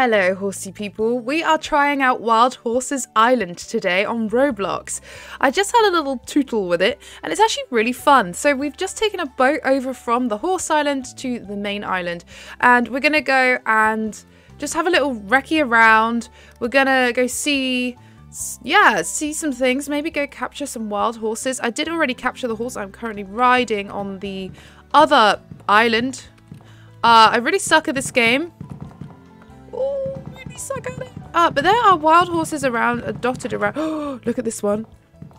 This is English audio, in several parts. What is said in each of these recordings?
Hello, horsey people. We are trying out Wild Horses Island today on Roblox. I just had a little tootle with it, and it's actually really fun. So we've just taken a boat over from the horse island to the main island, and we're gonna go and just have a little recce around. We're gonna go see yeah, see some things. Maybe go capture some wild horses. I did already capture the horse I'm currently riding on the other island. Uh, I really suck at this game. Oh, really suck at it. But there are wild horses around, uh, dotted around. Look at this one.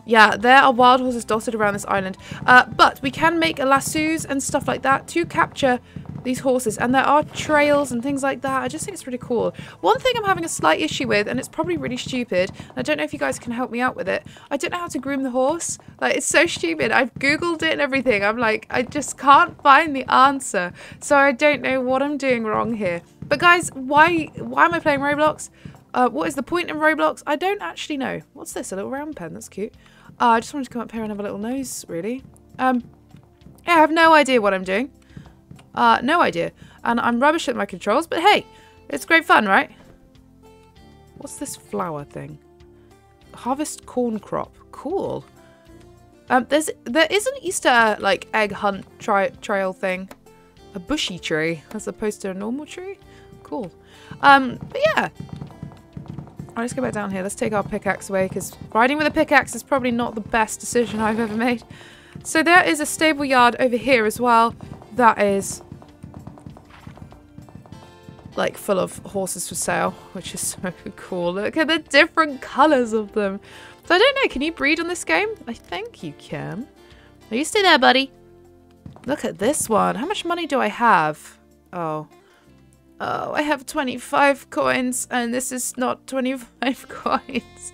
Yeah, there are wild horses dotted around this island. Uh, but we can make lassos and stuff like that to capture these horses and there are trails and things like that. I just think it's really cool. One thing I'm having a slight issue with and it's probably really stupid I don't know if you guys can help me out with it. I don't know how to groom the horse. Like it's so stupid. I've googled it and everything. I'm like I just can't find the answer. So I don't know what I'm doing wrong here. But guys, why why am I playing Roblox? Uh, what is the point in Roblox? I don't actually know. What's this? A little round pen. That's cute. Uh, I just wanted to come up here and have a little nose, really. Um, yeah, I have no idea what I'm doing. Uh, no idea. And I'm rubbish at my controls, but hey, it's great fun, right? What's this flower thing? Harvest corn crop. Cool. Um, there's there is an Easter like egg hunt tri trail thing, a bushy tree as opposed to a normal tree. Cool. Um, but yeah. I'll just go back down here. Let's take our pickaxe away because riding with a pickaxe is probably not the best decision I've ever made. So there is a stable yard over here as well that is like full of horses for sale, which is so cool. Look at the different colours of them. So I don't know, can you breed on this game? I think you can. Are you still there, buddy? Look at this one. How much money do I have? Oh. Oh, I have 25 coins and this is not 25 coins.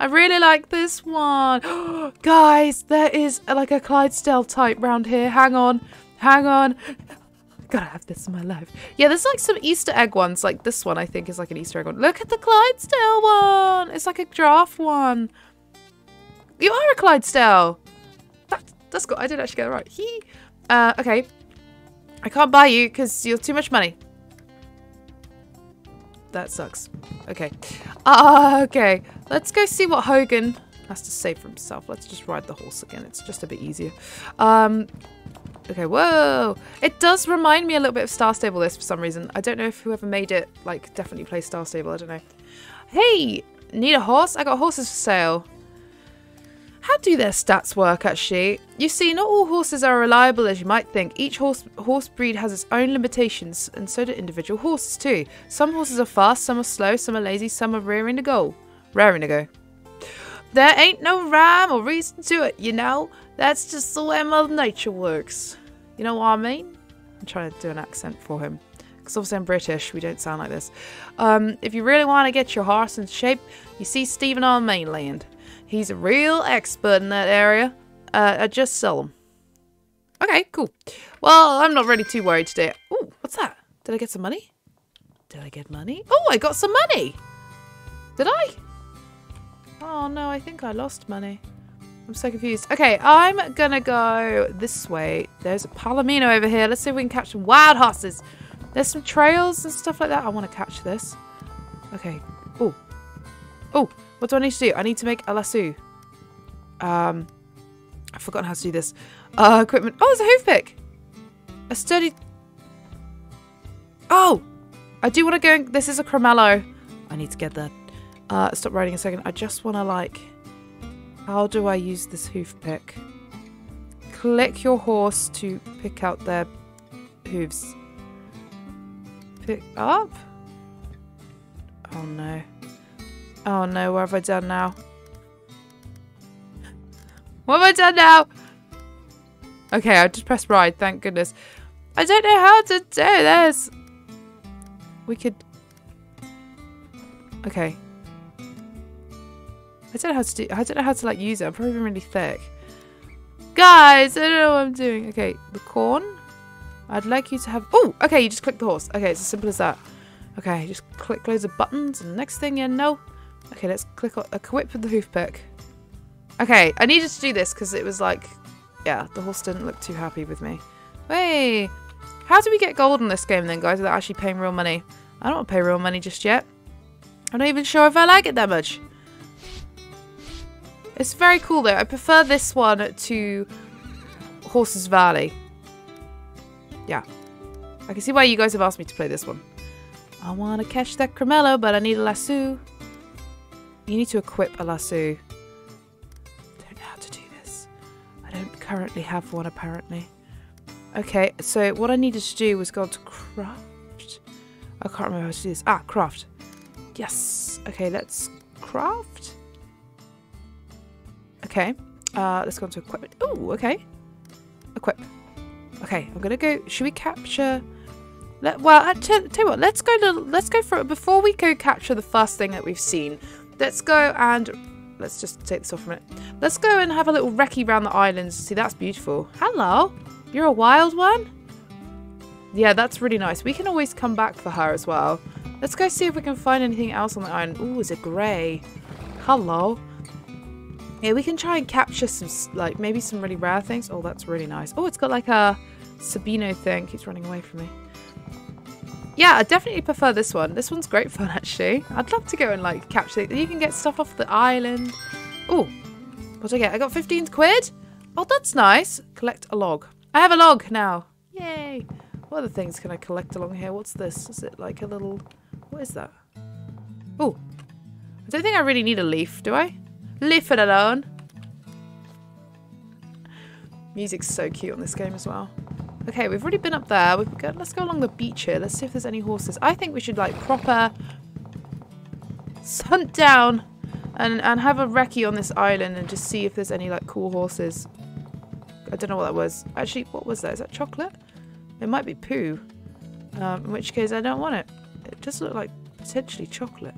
I really like this one. Guys, there is uh, like a Clydesdale type round here. Hang on. Hang on. Gotta have this in my life. Yeah, there's like some Easter egg ones. Like this one, I think, is like an Easter egg one. Look at the Clydesdale one. It's like a giraffe one. You are a Clydesdale. That, that's good. I did actually get it right. He. Uh, okay. I can't buy you because you're too much money. That sucks. Okay. Uh, okay. Let's go see what Hogan has to say for himself. Let's just ride the horse again. It's just a bit easier. Um, Okay, whoa! It does remind me a little bit of Star Stable this for some reason. I don't know if whoever made it, like, definitely plays Star Stable. I don't know. Hey! Need a horse? I got horses for sale. How do their stats work, actually? You see, not all horses are reliable as you might think. Each horse, horse breed has its own limitations, and so do individual horses too. Some horses are fast, some are slow, some are lazy, some are rearing to go. Raring to go. There ain't no rhyme or reason to it, you know? That's just the way Mother Nature works. You know what I mean? I'm trying to do an accent for him. Because obviously I'm British, we don't sound like this. Um, if you really want to get your horse in shape, you see Stephen on mainland. He's a real expert in that area. Uh, I just sell him. Okay, cool. Well, I'm not really too worried today. Oh, what's that? Did I get some money? Did I get money? Oh, I got some money! Did I? Oh no, I think I lost money. I'm so confused. Okay, I'm gonna go this way. There's a Palomino over here. Let's see if we can catch some wild horses. There's some trails and stuff like that. I want to catch this. Okay. Oh. Oh, what do I need to do? I need to make a lasso. Um, I've forgotten how to do this. Uh, equipment. Oh, it's a hoof pick. A sturdy... Oh! I do want to go... This is a Cremello. I need to get that. Uh, stop riding a second. I just want to, like... How do I use this hoof pick? Click your horse to pick out their hooves. Pick up? Oh no. Oh no, what have I done now? What have I done now? Okay, I just pressed ride, thank goodness. I don't know how to do this. We could... Okay. I don't know how to do. I don't know how to like use it. I'm probably really thick. Guys, I don't know what I'm doing. Okay, the corn. I'd like you to have. Oh, okay. You just click the horse. Okay, it's as simple as that. Okay, just click loads of buttons, and next thing you know. Okay, let's click on equip with the hoof pick. Okay, I needed to do this because it was like, yeah, the horse didn't look too happy with me. Hey, how do we get gold in this game then, guys, without actually paying real money? I don't want to pay real money just yet. I'm not even sure if I like it that much. It's very cool though. I prefer this one to Horses Valley. Yeah. I can see why you guys have asked me to play this one. I want to catch that Cremello, but I need a lasso. You need to equip a lasso. Don't know how to do this. I don't currently have one, apparently. Okay, so what I needed to do was go to craft. I can't remember how to do this. Ah, craft. Yes. Okay, let's craft. Okay. Uh, let's go into equipment. Oh, okay. Equip. Okay, I'm gonna go. Should we capture? Let, well, I tell, you what. Let's go. To, let's go for before we go capture the first thing that we've seen. Let's go and let's just take this off from it. Let's go and have a little recce around the islands. See, that's beautiful. Hello, you're a wild one. Yeah, that's really nice. We can always come back for her as well. Let's go see if we can find anything else on the island. Ooh, is it grey? Hello. Yeah, we can try and capture some, like, maybe some really rare things. Oh, that's really nice. Oh, it's got like a Sabino thing. Keeps running away from me. Yeah, I definitely prefer this one. This one's great fun, actually. I'd love to go and, like, capture it. You can get stuff off the island. Oh, what did I get? I got 15 quid? Oh, that's nice. Collect a log. I have a log now. Yay. What other things can I collect along here? What's this? Is it like a little... What is that? Oh, I don't think I really need a leaf, do I? Leave it alone. Music's so cute on this game as well. Okay, we've already been up there. We've got, let's go along the beach here. Let's see if there's any horses. I think we should like proper hunt down and, and have a recce on this island and just see if there's any like cool horses. I don't know what that was. Actually, what was that? Is that chocolate? It might be poo. Um, in which case I don't want it. It does look like potentially chocolate.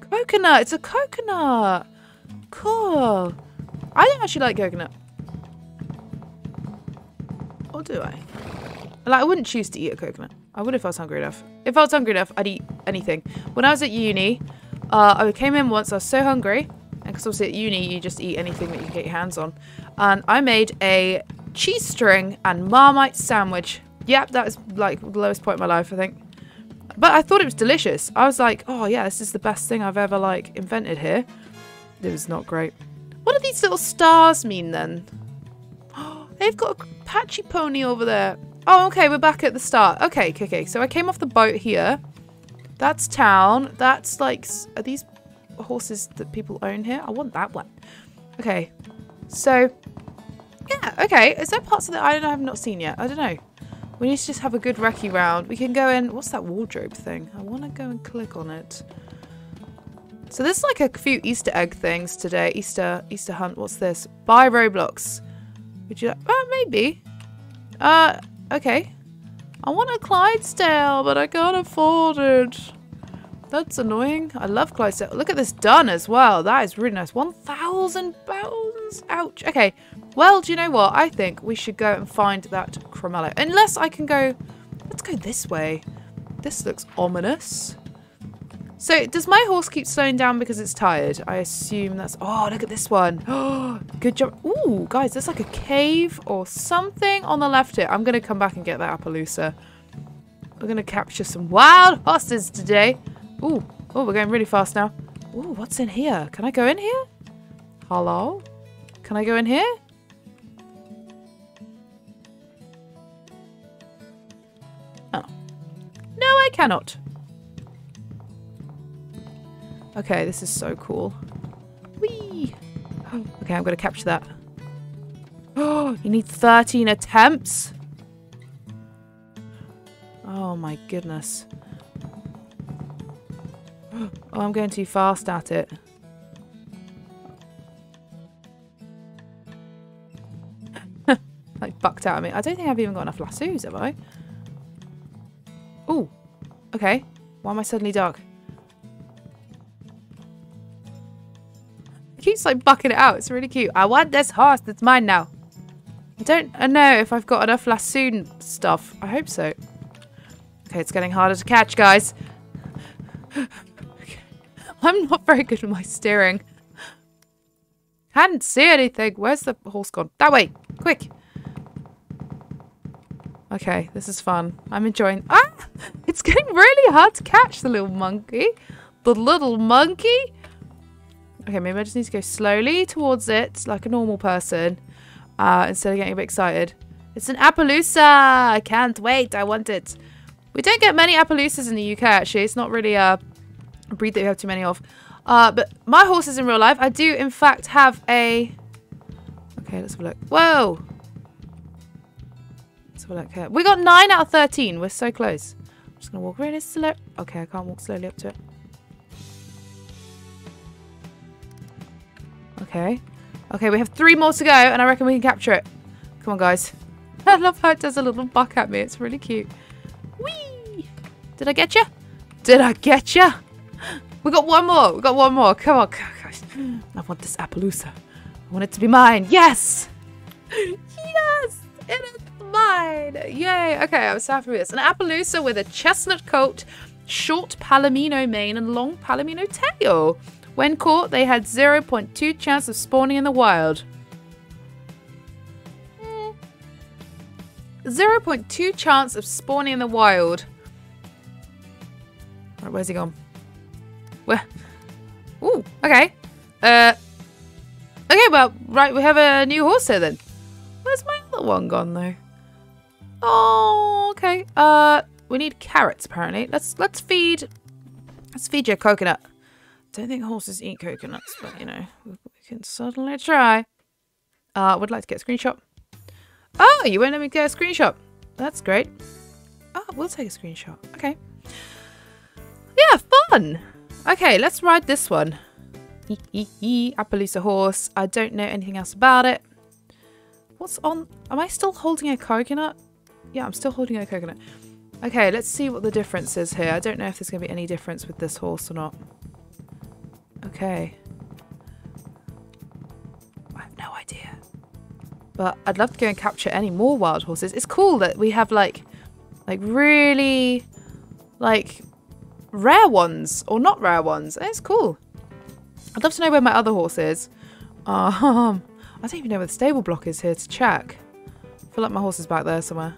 Coconut! It's a coconut! Cool. I don't actually like coconut. Or do I? Like, I wouldn't choose to eat a coconut. I would if I was hungry enough. If I was hungry enough, I'd eat anything. When I was at uni, uh, I came in once, I was so hungry. And because obviously at uni, you just eat anything that you can get your hands on. And I made a cheese string and Marmite sandwich. Yep, that was like the lowest point in my life, I think. But I thought it was delicious. I was like, oh yeah, this is the best thing I've ever like invented here. It was not great. What do these little stars mean then? They've got a patchy pony over there. Oh, okay, we're back at the start. Okay, okay, okay. So I came off the boat here. That's town. That's like, are these horses that people own here? I want that one. Okay, so yeah, okay. Is there parts of the island I have not seen yet? I don't know. We need to just have a good recce round. We can go in. What's that wardrobe thing? I want to go and click on it. So there's like a few Easter egg things today. Easter Easter hunt. What's this? Buy Roblox. Would you? Oh, maybe. Uh, okay. I want a Clydesdale, but I can't afford it. That's annoying. I love Clydesdale. Look at this done as well. That is really nice. 1,000 pounds. Ouch. Okay. Well, do you know what? I think we should go and find that Cremello. Unless I can go... Let's go this way. This looks ominous. So, does my horse keep slowing down because it's tired? I assume that's... Oh, look at this one. Oh, good job. Ooh, guys, there's like a cave or something on the left here. I'm going to come back and get that Appaloosa. We're going to capture some wild horses today. Ooh, oh, we're going really fast now. Ooh, what's in here? Can I go in here? Hello? Can I go in here? Oh. No, I cannot. Okay, this is so cool. Whee! Okay, I'm to capture that. Oh, you need 13 attempts? Oh my goodness. Oh, I'm going too fast at it. like bucked out of me. I don't think I've even got enough lassos, have I? Oh, okay. Why am I suddenly dark? Like bucking it out. It's really cute. I want this horse. That's mine now. I don't know if I've got enough lassoon stuff. I hope so. Okay, it's getting harder to catch, guys. I'm not very good at my steering. Can't see anything. Where's the horse gone? That way. Quick. Okay, this is fun. I'm enjoying... Ah! It's getting really hard to catch the little monkey. The little monkey. Okay, maybe I just need to go slowly towards it like a normal person uh, instead of getting a bit excited. It's an Appaloosa! I can't wait. I want it. We don't get many Appaloosas in the UK, actually. It's not really a breed that we have too many of. Uh, but my horses in real life, I do, in fact, have a... Okay, let's have a look. Whoa! Let's have a look here. We got 9 out of 13. We're so close. I'm just going to walk really slow. Okay, I can't walk slowly up to it. Okay. Okay, we have three more to go, and I reckon we can capture it. Come on, guys. I love how it does a little buck at me. It's really cute. Whee! Did I get you? Did I get you? We got one more. We got one more. Come on, guys. I want this Appaloosa. I want it to be mine. Yes! yes! It is mine! Yay! Okay, I was happy with this. An Appaloosa with a chestnut coat, short Palomino mane, and long Palomino tail. When caught, they had 0.2 chance of spawning in the wild. Hmm. 0.2 chance of spawning in the wild. Right, where's he gone? Where? Ooh, okay. Uh, okay, well, right, we have a new horse here then. Where's my other one gone though? Oh, okay. Uh, we need carrots apparently. Let's let's feed let's feed you a coconut. Don't think horses eat coconuts, but you know, we can certainly try. Uh, would like to get a screenshot. Oh, you won't let me get a screenshot. That's great. Oh, we'll take a screenshot. Okay. Yeah, fun. Okay, let's ride this one. Appaloosa horse. I don't know anything else about it. What's on? Am I still holding a coconut? Yeah, I'm still holding a coconut. Okay, let's see what the difference is here. I don't know if there's going to be any difference with this horse or not. Okay. I have no idea. But I'd love to go and capture any more wild horses. It's cool that we have like, like really, like rare ones or not rare ones. It's cool. I'd love to know where my other horse is. Um, I don't even know where the stable block is here to check. I feel like my horse is back there somewhere.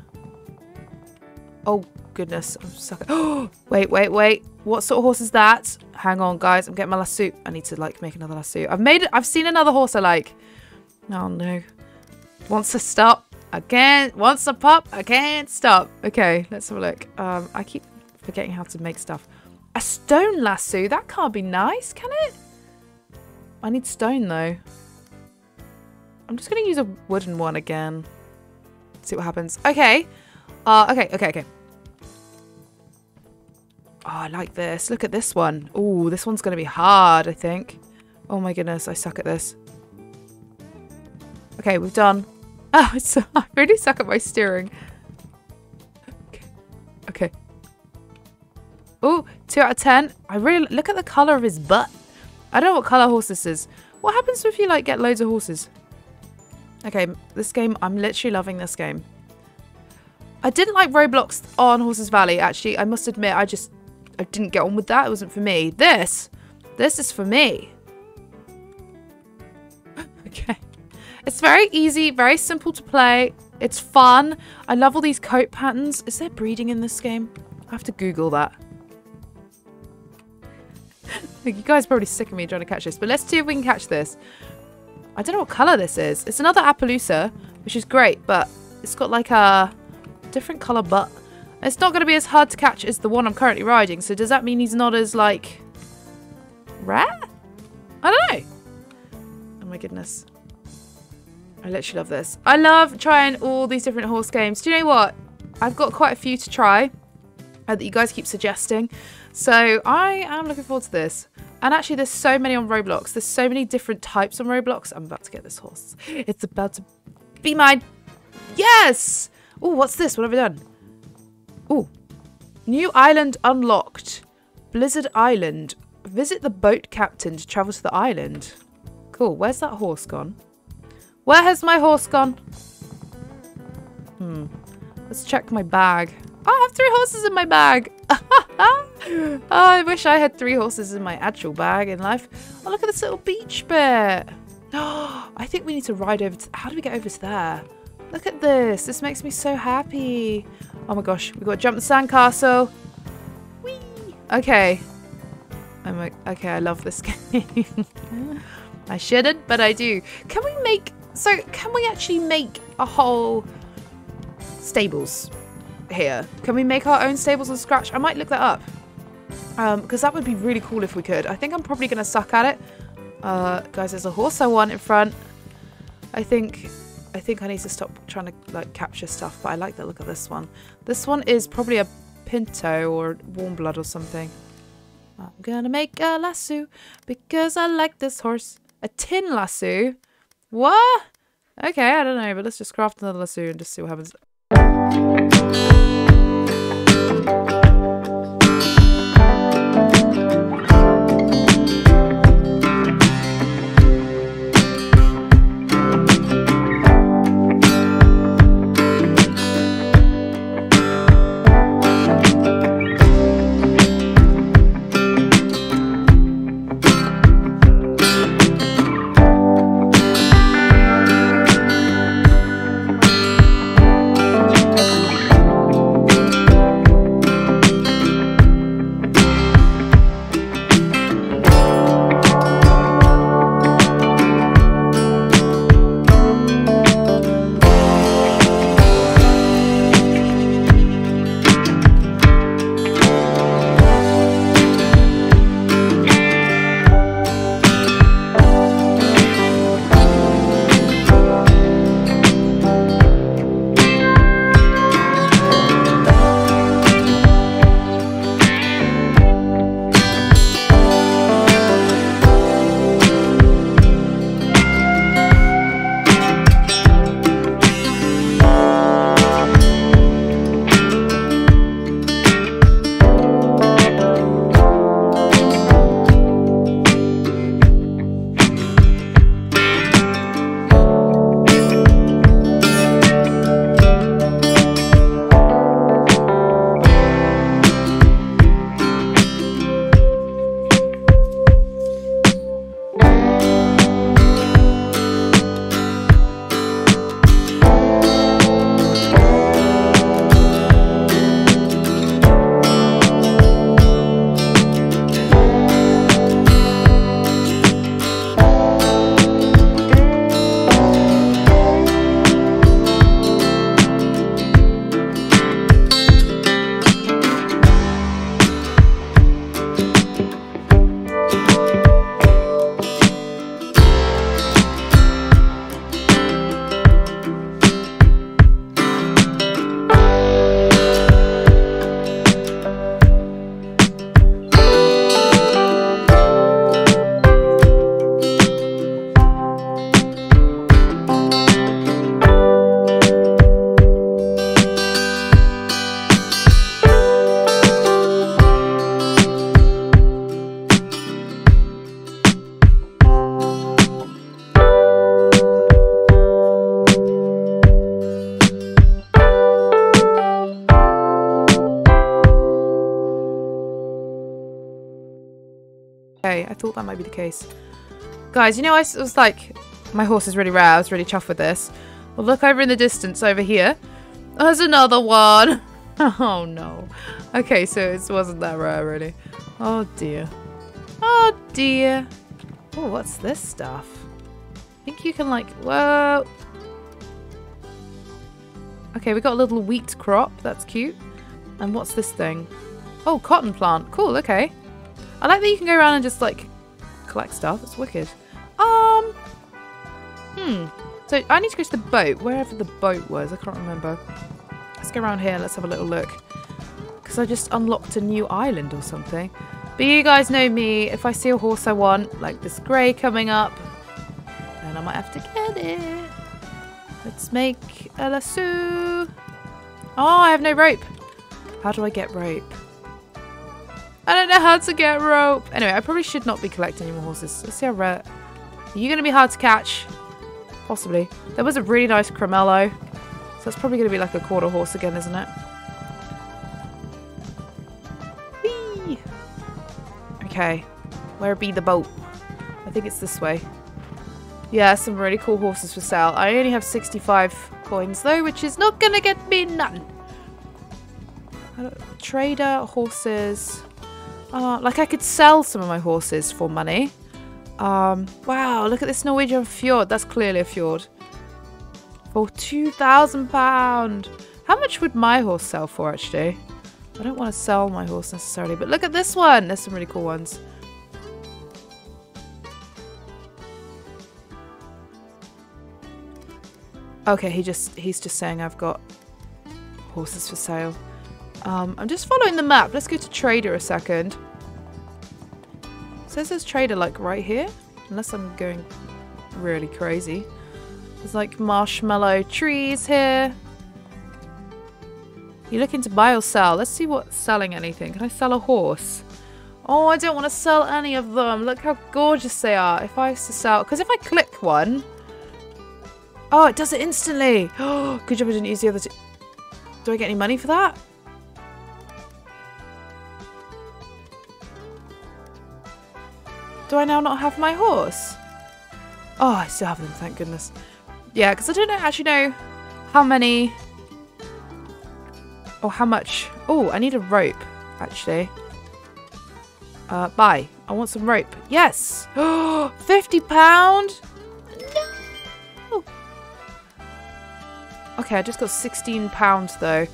Oh, goodness. I'm stuck. Oh, wait, wait, wait. What sort of horse is that? Hang on, guys. I'm getting my lasso. I need to, like, make another lasso. I've made it. I've seen another horse I like. Oh, no. Wants to stop. I can't. Wants to pop. I can't stop. Okay, let's have a look. Um, I keep forgetting how to make stuff. A stone lasso? That can't be nice, can it? I need stone, though. I'm just going to use a wooden one again. See what happens. Okay. Uh, okay, okay, okay. Oh, I like this. Look at this one. Oh, this one's going to be hard, I think. Oh my goodness, I suck at this. Okay, we've done. Oh, I really suck at my steering. Okay. Okay. Oh, two out of ten. I really look at the color of his butt. I don't know what color horse this is. What happens if you like get loads of horses? Okay, this game, I'm literally loving this game. I didn't like Roblox on Horses Valley, actually. I must admit, I just I didn't get on with that. It wasn't for me. This, this is for me. okay. It's very easy, very simple to play. It's fun. I love all these coat patterns. Is there breeding in this game? I have to Google that. you guys are probably sick of me trying to catch this, but let's see if we can catch this. I don't know what colour this is. It's another Appaloosa, which is great, but it's got like a different colour butt. It's not going to be as hard to catch as the one I'm currently riding, so does that mean he's not as, like, rare? I don't know. Oh my goodness. I literally love this. I love trying all these different horse games. Do you know what? I've got quite a few to try uh, that you guys keep suggesting. So I am looking forward to this. And actually, there's so many on Roblox. There's so many different types on Roblox. I'm about to get this horse. It's about to be mine. Yes! Oh, what's this? What have I done? Oh, new island unlocked. Blizzard Island. Visit the boat captain to travel to the island. Cool. Where's that horse gone? Where has my horse gone? Hmm. Let's check my bag. Oh, I have three horses in my bag. oh, I wish I had three horses in my actual bag in life. Oh, look at this little beach bit. Oh, I think we need to ride over to... How do we get over to there? Look at this. This makes me so happy. Oh my gosh. we got to jump the sandcastle. Whee! Okay. I'm okay, I love this game. I shouldn't, but I do. Can we make... So, can we actually make a whole stables here? Can we make our own stables on Scratch? I might look that up. Um, because that would be really cool if we could. I think I'm probably going to suck at it. Uh, guys, there's a horse I want in front. I think I think I need to stop trying to like capture stuff, but I like the look of this one. This one is probably a pinto or warm blood or something. I'm gonna make a lasso because I like this horse. A tin lasso? What? Okay, I don't know, but let's just craft another lasso and just see what happens. Thought that might be the case. Guys, you know I was like, my horse is really rare. I was really chuffed with this. Well, look over in the distance over here. There's another one. Oh, no. Okay, so it wasn't that rare, really. Oh, dear. Oh, dear. Oh, what's this stuff? I think you can, like, whoa. Okay, we got a little wheat crop. That's cute. And what's this thing? Oh, cotton plant. Cool, okay. I like that you can go around and just like collect stuff. It's wicked. Um, hmm. So I need to go to the boat, wherever the boat was. I can't remember. Let's go around here. Let's have a little look. Because I just unlocked a new island or something. But you guys know me. If I see a horse I want, like this grey coming up, then I might have to get it. Let's make a lasso. Oh, I have no rope. How do I get rope? I don't know how to get rope. Anyway, I probably should not be collecting any more horses. Let's see how rare. Are you going to be hard to catch? Possibly. There was a really nice Cremello. So it's probably going to be like a quarter horse again, isn't it? Whee! Okay. Where be the boat? I think it's this way. Yeah, some really cool horses for sale. I only have 65 coins though, which is not gonna get me none. Trader, horses. Uh, like I could sell some of my horses for money. Um, wow, look at this Norwegian fjord. That's clearly a fjord. For £2,000. How much would my horse sell for, actually? I don't want to sell my horse necessarily, but look at this one. There's some really cool ones. Okay, he just he's just saying I've got horses for sale. Um, I'm just following the map. Let's go to trader a second. says there's trader like right here. Unless I'm going really crazy. There's like marshmallow trees here. You're looking to buy or sell? Let's see what's selling anything. Can I sell a horse? Oh, I don't want to sell any of them. Look how gorgeous they are. If I used to sell... Because if I click one... Oh, it does it instantly. Oh, good job I didn't use the other two. Do I get any money for that? Do I now not have my horse? Oh, I still have them, thank goodness. Yeah, because I don't actually know how many or how much. Oh, I need a rope, actually. Uh, buy. I want some rope. Yes! Oh, 50 pound? No! Okay, I just got 16 pounds though.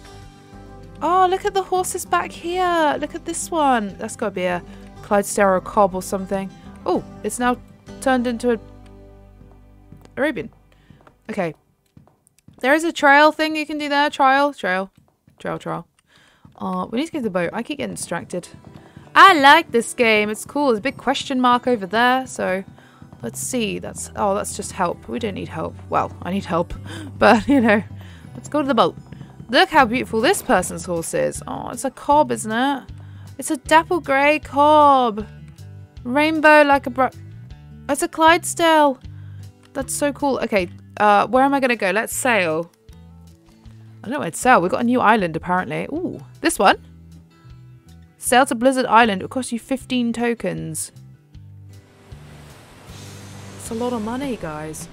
Oh, look at the horses back here. Look at this one. That's got to be a Clydesdale or a cob or something. Oh, it's now turned into a Arabian. Okay. There is a trail thing you can do there. Trial, trail, trail, trail. Uh, we need to get to the boat. I keep getting distracted. I like this game. It's cool. There's a big question mark over there. So let's see. That's oh, that's just help. We don't need help. Well, I need help, but you know, let's go to the boat. Look how beautiful this person's horse is. Oh, it's a cob, isn't it? It's a dapple grey cob. Rainbow like a bro... It's a Clydesdale. That's so cool. Okay, uh, where am I going to go? Let's sail. I don't know where to sail. We've got a new island, apparently. Ooh, this one. Sail to Blizzard Island. It will cost you 15 tokens. It's a lot of money, guys.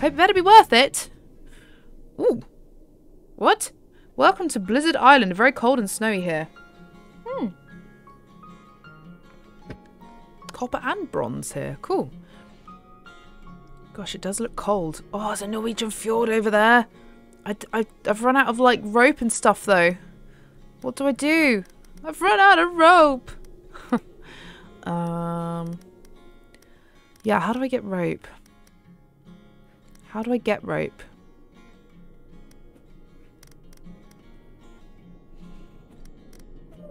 Hope it better be worth it. Ooh. What? Welcome to Blizzard Island. Very cold and snowy here. Copper and bronze here. Cool. Gosh, it does look cold. Oh, there's a Norwegian fjord over there. I, I, I've run out of, like, rope and stuff, though. What do I do? I've run out of rope. um, yeah, how do I get rope? How do I get rope?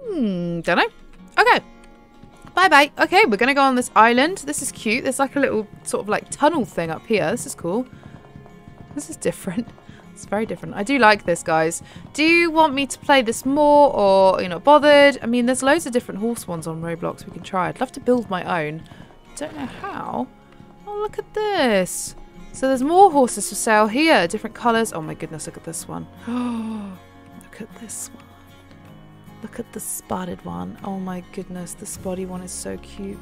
Hmm, don't know. Okay. Bye bye. Okay, we're gonna go on this island. This is cute. There's like a little sort of like tunnel thing up here. This is cool. This is different. It's very different. I do like this, guys. Do you want me to play this more or you're not bothered? I mean, there's loads of different horse ones on Roblox we can try. I'd love to build my own. Don't know how. Oh, look at this. So there's more horses for sale here. Different colours. Oh my goodness, look at this one. look at this one. Look at the spotted one. Oh my goodness, the spotty one is so cute.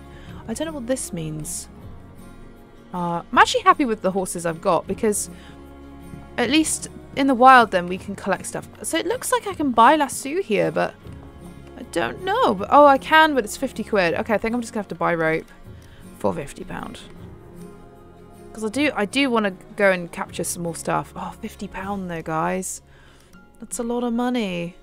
I don't know what this means. Uh, I'm actually happy with the horses I've got because at least in the wild then we can collect stuff. So it looks like I can buy lasso here, but I don't know. But, oh, I can, but it's 50 quid. Okay, I think I'm just going to have to buy rope for 50 pound. Because I do, I do want to go and capture some more stuff. Oh, 50 pound though, guys. That's a lot of money.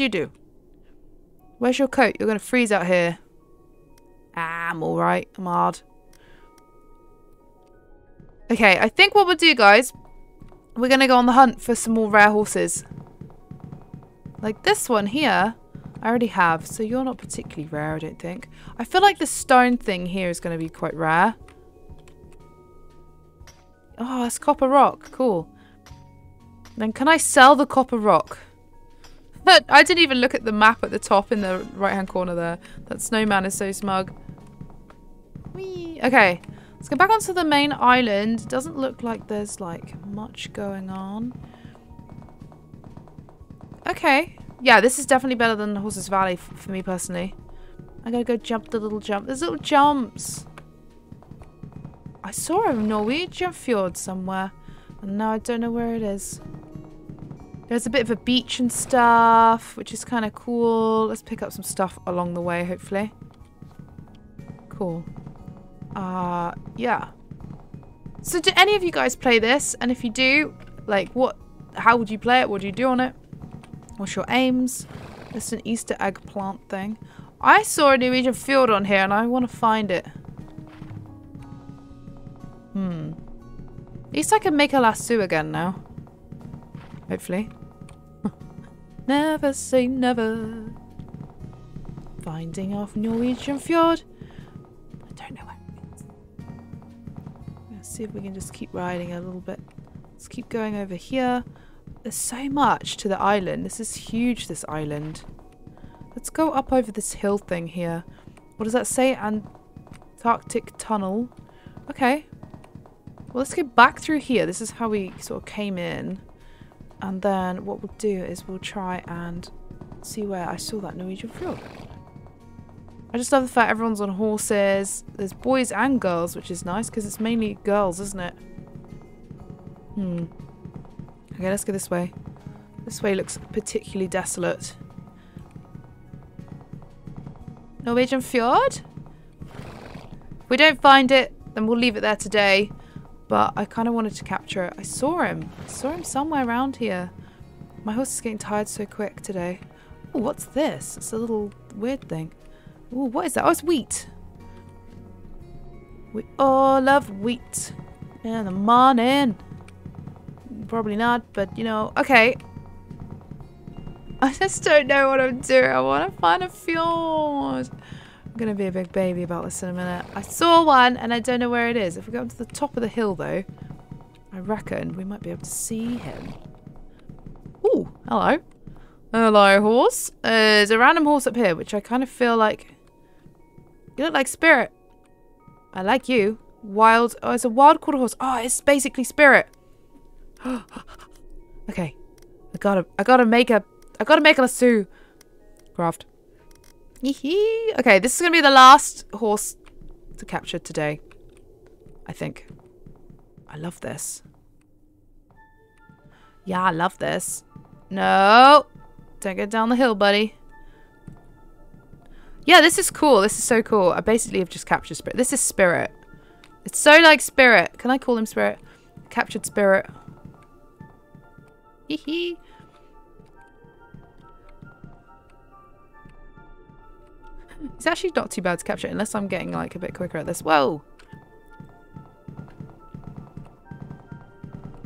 You do? Where's your coat? You're going to freeze out here. Ah, I'm alright. I'm hard. Okay, I think what we'll do, guys, we're going to go on the hunt for some more rare horses. Like this one here, I already have, so you're not particularly rare, I don't think. I feel like the stone thing here is going to be quite rare. Oh, that's copper rock. Cool. Then can I sell the copper rock? I didn't even look at the map at the top in the right-hand corner there. That snowman is so smug. Whee. Okay, let's go back onto the main island. Doesn't look like there's, like, much going on. Okay. Yeah, this is definitely better than Horses Valley for me personally. I gotta go jump the little jump. There's little jumps. I saw a Norwegian fjord somewhere. And now I don't know where it is. There's a bit of a beach and stuff, which is kind of cool. Let's pick up some stuff along the way, hopefully. Cool. Uh, yeah. So do any of you guys play this? And if you do, like, what? how would you play it? What do you do on it? What's your aims? It's an Easter egg plant thing. I saw a Norwegian fjord on here and I want to find it. Hmm. At least I can make a lasso again now. Hopefully. Never say never. Finding off Norwegian fjord. I don't know where. Let's see if we can just keep riding a little bit. Let's keep going over here. There's so much to the island. This is huge, this island. Let's go up over this hill thing here. What does that say? Antarctic Tunnel. Okay, well, let's go back through here. This is how we sort of came in. And then what we'll do is we'll try and see where I saw that Norwegian fjord. I just love the fact everyone's on horses. There's boys and girls, which is nice because it's mainly girls, isn't it? Hmm. Okay, let's go this way. This way looks particularly desolate. Norwegian fjord? If we don't find it, then we'll leave it there today. But I kind of wanted to capture it. I saw him. I saw him somewhere around here. My horse is getting tired so quick today. Oh, what's this? It's a little weird thing. Oh, what is that? Oh, it's wheat. We oh, all love wheat in the morning. Probably not, but you know, okay. I just don't know what I'm doing. I want to find a fjord going to be a big baby about this in a minute. I saw one and I don't know where it is. If we go to the top of the hill though, I reckon we might be able to see him. Ooh, hello. Hello, horse. Uh, there's a random horse up here, which I kind of feel like... You look like Spirit. I like you. Wild... Oh, it's a wild quarter horse. Oh, it's basically Spirit. okay. I gotta... I gotta make a... I gotta make a lasso. Craft okay, this is going to be the last horse to capture today. I think. I love this. Yeah, I love this. No! Don't get down the hill, buddy. Yeah, this is cool. This is so cool. I basically have just captured Spirit. This is Spirit. It's so like Spirit. Can I call him Spirit? Captured Spirit. Hee hee. It's actually not too bad to capture unless I'm getting like a bit quicker at this. Whoa!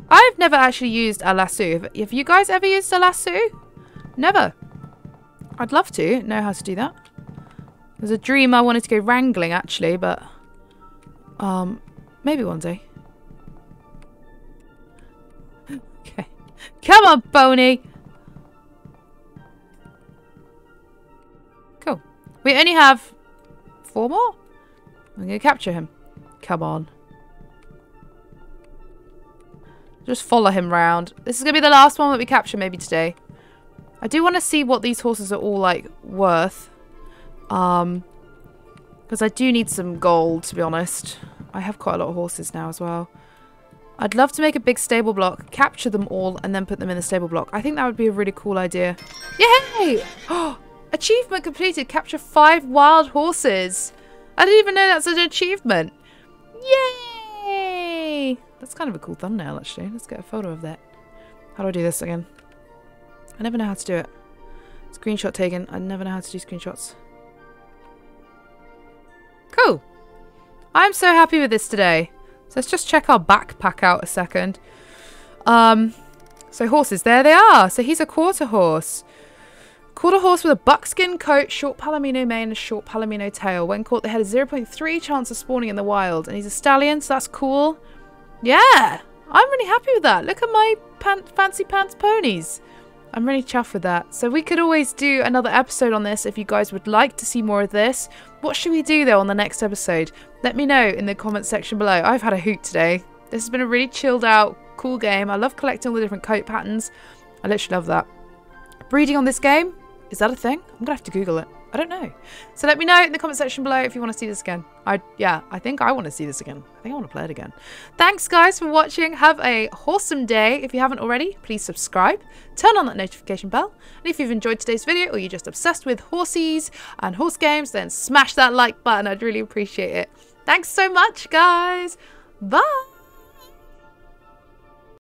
I've never actually used a lasso. Have you guys ever used a lasso? Never. I'd love to know how to do that. There's a dream I wanted to go wrangling actually, but um, maybe one day. okay. Come on, Boney! We only have four more? I'm going to capture him. Come on. Just follow him round. This is going to be the last one that we capture maybe today. I do want to see what these horses are all like worth. Um, Because I do need some gold, to be honest. I have quite a lot of horses now as well. I'd love to make a big stable block, capture them all, and then put them in the stable block. I think that would be a really cool idea. Yay! Oh, Achievement completed. Capture five wild horses. I didn't even know that's an achievement. Yay! That's kind of a cool thumbnail, actually. Let's get a photo of that. How do I do this again? I never know how to do it. Screenshot taken. I never know how to do screenshots. Cool. I'm so happy with this today. So let's just check our backpack out a second. Um, so horses, there they are. So he's a quarter horse. Quarter horse with a buckskin coat, short palomino mane, and a short palomino tail. When caught, they had a 0.3 chance of spawning in the wild. And he's a stallion, so that's cool. Yeah, I'm really happy with that. Look at my pant fancy pants ponies. I'm really chuffed with that. So we could always do another episode on this if you guys would like to see more of this. What should we do though on the next episode? Let me know in the comments section below. I've had a hoot today. This has been a really chilled out, cool game. I love collecting all the different coat patterns. I literally love that. Breeding on this game, is that a thing? I'm gonna have to Google it. I don't know. So let me know in the comment section below if you want to see this again. I yeah, I think I want to see this again. I think I want to play it again. Thanks guys for watching. Have a awesome day. If you haven't already, please subscribe. Turn on that notification bell. And if you've enjoyed today's video or you're just obsessed with horses and horse games, then smash that like button. I'd really appreciate it. Thanks so much, guys. Bye.